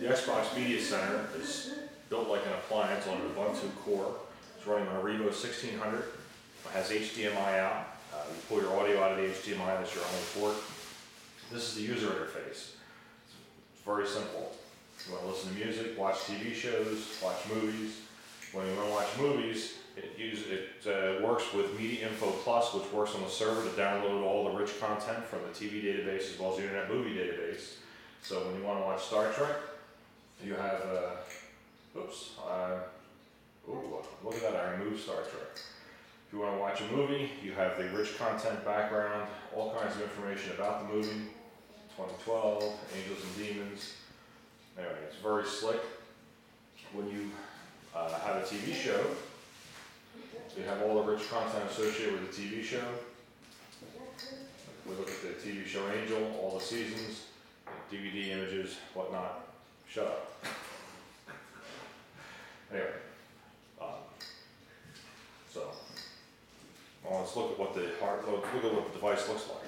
The Xbox Media Center is built like an appliance on an Ubuntu core. It's running on a Revo sixteen hundred, It has HDMI out. Uh, you pull your audio out of the HDMI, that's your only port. This is the user interface. It's very simple. You wanna listen to music, watch TV shows, watch movies. When you wanna watch movies, it use, it, uh, works with Media Info Plus, which works on the server to download all the rich content from the TV database as well as the Internet Movie Database. So when you wanna watch Star Trek, oops, uh, ooh, look at that, I removed Star Trek. If you wanna watch a movie, you have the rich content background, all kinds of information about the movie, twenty twelve, Angels and Demons. Anyway, it's very slick. When you, uh, have a TV show, you have all the rich content associated with the TV show. We look at the TV show Angel, all the seasons, DVD images, whatnot. Shut up. Anyway, um, so, well, let's look at what the hard, look look at what the device looks like.